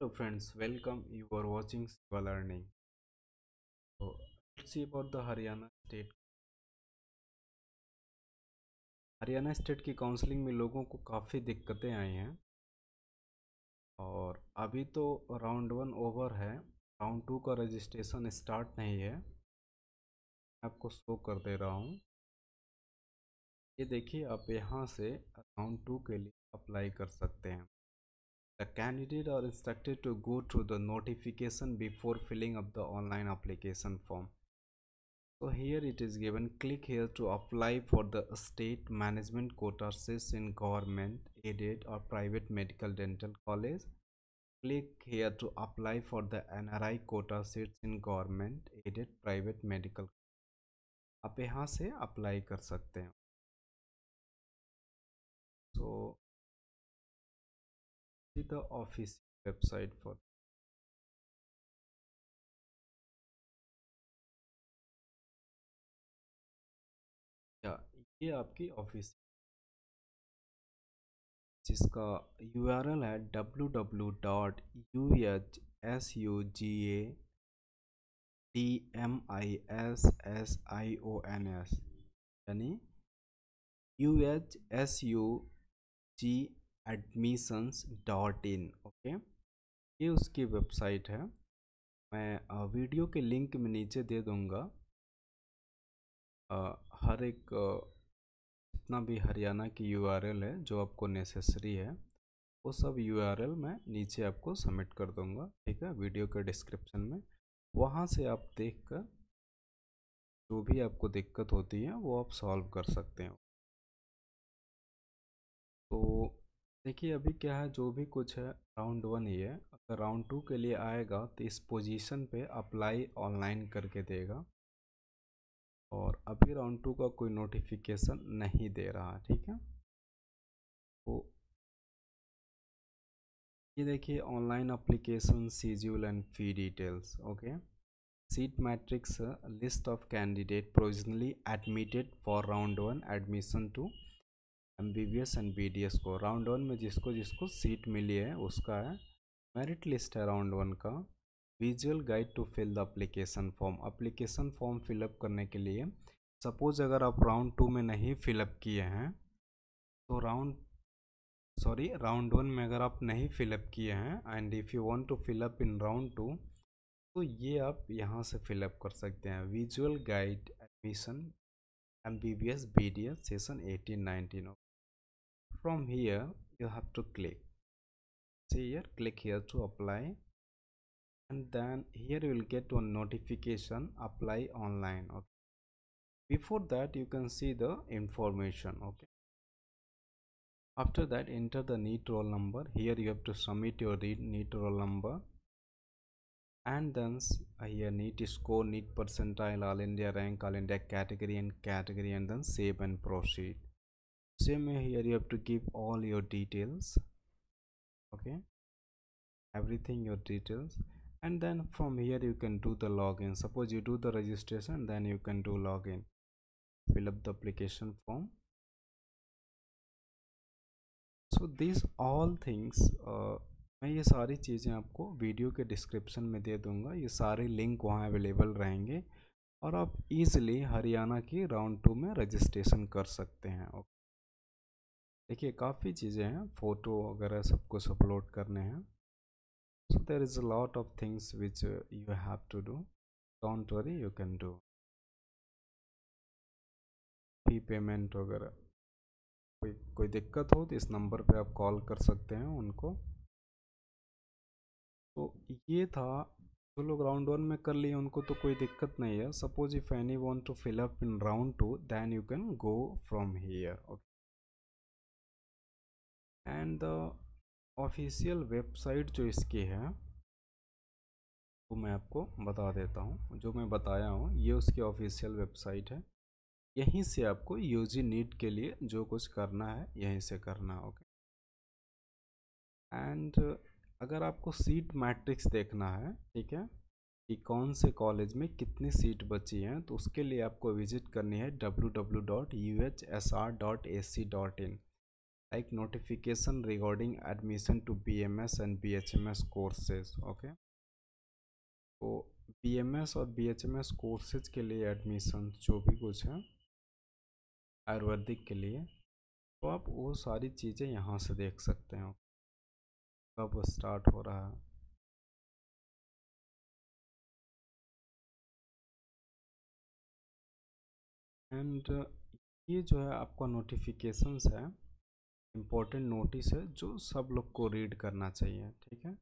Hello friends, welcome. You are watching Siva Learning. So let's see about the Haryana state. Haryana state की counselling में लोगों को काफ़ी दिक्कतें आई हैं और अभी तो राउंड वन ओवर है राउंड टू का रजिस्ट्रेशन स्टार्ट नहीं है मैं आपको शो कर दे रहा हूँ ये देखिए आप यहाँ से राउंड टू के लिए अप्लाई कर सकते हैं The candidate are instructed to go through the notification before filling up the online application form. So here it is given click here to apply for the state management quota seats in government aided or private medical dental college. Click here to apply for the NRI quota seats in government aided private medical. आप यहाँ से apply कर सकते हैं so see the office website for या आपकी office जिसका U R L है W W dot U H S U G A D M I S S I O N S यानी U H S U G admissions dot in okay ये उसकी website है। मैं video के link में नीचे दे दूँगा। हर एक जितना भी हरियाणा की यूआरएल है, जो आपको नेसेसरी है, वो सब यूआरएल मैं नीचे आपको सबमिट कर दूँगा, ठीक है? वीडियो के डिस्क्रिप्शन में। वहाँ से आप देख कर जो भी आपको दिक्कत होती है, वो आप सॉल्व कर सकते हैं। तो देखिए, अभी क्या है, जो भी कुछ है राउंड वन ही है। अगर राउंड टू के लिए आएगा तो इस पोजीशन पे अप्लाई ऑनलाइन करके देगा। और अभी राउंड टू का कोई नोटिफिकेशन नहीं दे रहा, ठीक है? तो ये देखिए online application schedule and fee details okay seat matrix list of candidate provisionally admitted for round one admission to M B B S and B D S को राउंड वन में जिसको जिसको सीट मिली है, उसका है मेरिट लिस्ट है round one का। Visual guide to fill the application form application form fill up करने के लिए सपोज़ अगर आप राउंड टू में नहीं फिलअप किए हैं तो राउंड सॉरी राउंड वन में अगर आप नहीं फिलअप किए हैं and if you want to fill up in round two तो ये आप यहाँ से फिलअप कर सकते हैं। Visual guide admission M B B S B D S session eighteen nineteen from here you have to click. See here click here to apply. And then here you will get one notification apply online okay? Before that you can see the information okay? After that enter the NEET roll number. Here you have to submit your NEET roll number. And then uh, here NEET score NEET percentile all India rank all India category and category and then save and proceed same way here you have to give all your details okay everything your details and then from here you can do the login suppose you do the registration then you can do login fill up the application form so these all things uh, मैं ये सारी चीज़ें आपको video के description में दे दूँगा ये सारे लिंक वहाँ अवेलेबल रहेंगे और आप इजीली हरियाणा की राउंड टू में रजिस्ट्रेशन कर सकते हैं ओके देखिए, काफ़ी चीज़ें हैं, फ़ोटो वगैरह सब कुछ अपलोड करने हैं। So there is a lot of things which you have to do don't worry you can do fee payment वगैरह। कोई कोई दिक्कत हो तो इस नंबर पे आप कॉल कर सकते हैं उनको। तो ये था। जो लोग राउंड वन में कर लिए उनको तो कोई दिक्कत नहीं है। Suppose if any want to fill up in round two then you can go from here okay and the official website जो इसकी है, वो मैं आपको बता देता हूँ। जो मैं बताया हूँ, ये उसकी ऑफिशियल वेबसाइट है। यहीं से आपको यूजी नीट के लिए जो कुछ करना है, यहीं से करना, ओके। एंड अगर आपको सीट मैट्रिक्स देखना है, ठीक है, कि कौन से कॉलेज में कितनी सीट बची हैं तो उसके लिए आपको विज़िट करनी है W W dot U H S R dot A C dot in like notification regarding admission to BMS and BHMS courses, okay? तो एस और एस कोर्सेज के लिए एडमिशन जो भी कुछ है, आयुर्वेदिक के लिए तो आप वो सारी चीज़ें यहाँ से देख सकते हैं कब स्टार्ट हो रहा है। एंड ये जो है आपका नोटिफिकेशंस है इम्पोर्टेंट नोटिस है जो सब लोग को रीड करना चाहिए, ठीक है?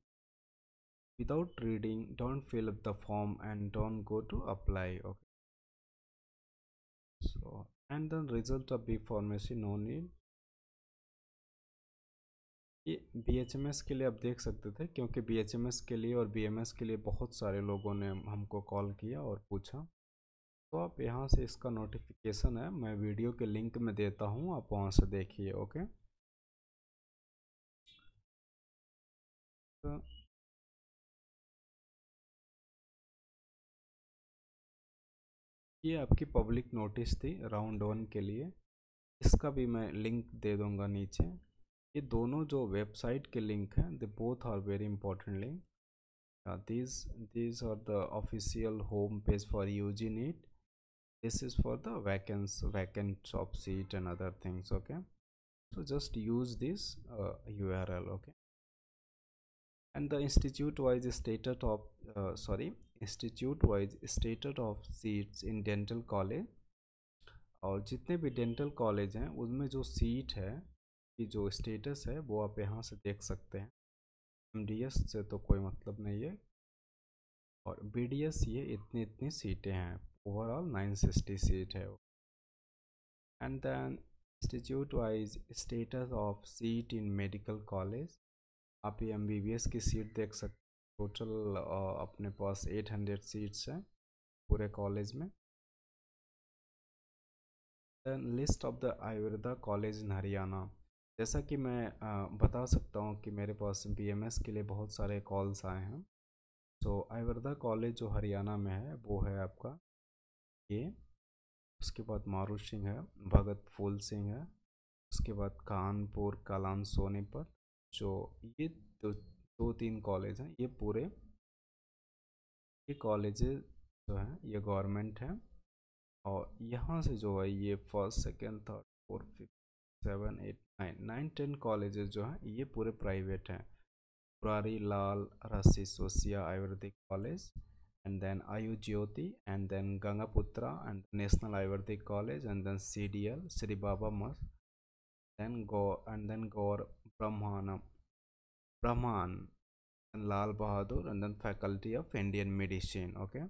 Without reading don't fill up the form and don't go to apply, okay? So, and the result of b pharmacy no need. ये बी एच एम एस के लिए आप देख सकते थे, क्योंकि बी एच एम एस के लिए और बी एम एस के लिए बहुत सारे लोगों ने हमको कॉल किया और पूछा। तो आप यहाँ से इसका नोटिफिकेशन है, मैं वीडियो के लिंक में देता हूँ, आप वहाँ से देखिए ओके ये आपकी पब्लिक नोटिस थी राउंड वन के लिए। इसका भी मैं लिंक दे दूँगा नीचे। ये दोनों जो वेबसाइट के लिंक हैं they both are very important link this this are the official home page for U G NEET this is for the vacancy vacant shop seat and other things okay so just use this U R L okay and the institute wise status of uh, sorry institute wise status of seats in dental college और जितने भी dental college हैं उनमें जो seat है कि जो status है वो आप यहाँ से देख सकते हैं। MDS से तो कोई मतलब नहीं है। और BDS ये इतनी इतनी सीटें हैं। ओवरऑल 960 सीट है and then institute wise status of seat in medical college आप ये एम की सीट देख सकते टोटल अपने पास 800 सीट्स हैं पूरे कॉलेज में। List of the Ayurveda college in Haryana जैसा कि मैं बता सकता हूँ कि मेरे पास बीएमएस के लिए बहुत सारे कॉल्स आए हैं। तो आयुर्वेदा कॉलेज जो हरियाणा में है, वो है आपका ये। उसके बाद मारू सिंह है भगत फूल सिंह है। उसके बाद कानपुर कलान सोनीपत जो ये दो दो तीन कॉलेज हैं, ये पूरे। ये कॉलेज जो हैं, ये गवर्नमेंट हैं और यहाँ से जो है, ये first, second, third, fourth, fifth, seven, eight, nine nine, ten colleges जो हैं, ये पूरे प्राइवेट हैं। पुरारी लाल रसी सोसिया, Ayurvedic college and then Ayu Jyoti and then Gangaputra and national Ayurvedic college and then C D L Shri Baba मस then गौ एंड ब्रह्मानम Brahman and Lal Bahadur and then Faculty of Indian Medicine okay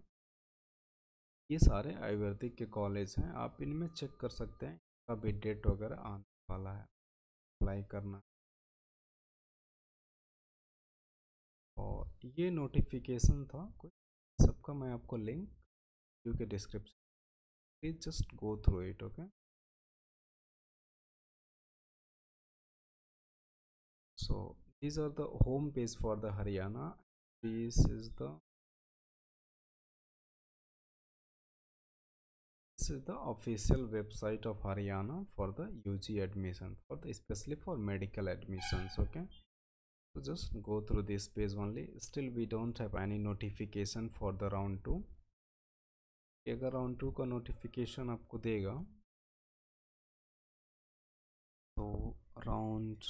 ये सारे आयुर्वेदिक के college हैं, आप इनमें check कर सकते हैं कभी डेट वगैरह आने वाला है अप्लाई करना। और ये नोटिफिकेशन था कुछ सबका मैं आपको लिंक वीडियो के description please just go through it okay so these are the home page for the Haryana this is the this is the official website of Haryana for the UG admission for the especially for medical admissions okay so just go through this page only still we don't have any notification for the round 2 अगर round two का notification आपको देगा तो round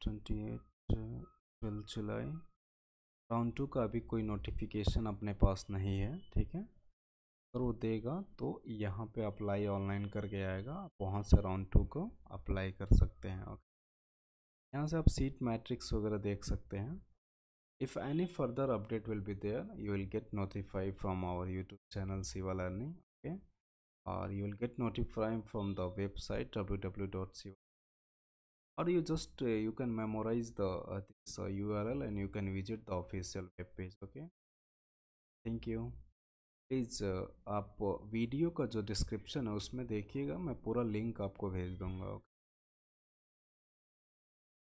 twenty eight twelfth July round two का अभी कोई notification अपने पास नहीं है, ठीक है? अगर वो देगा तो यहाँ पे अप्लाई ऑनलाइन करके आएगा। आप वहाँ से राउंड टू को अप्लाई कर सकते हैं ओके यहाँ से आप सीट मैट्रिक्स वगैरह देख सकते हैं। If any further update will be there you will get notify from our YouTube channel Siva learning okay और you will get notify from the website W W dot or you just uh, you can memorize the uh, this uh, url and you can visit the official web page okay thank you please आप video का जो description है उसमें देखिएगा मैं पूरा link आपको भेज दूँगा ओके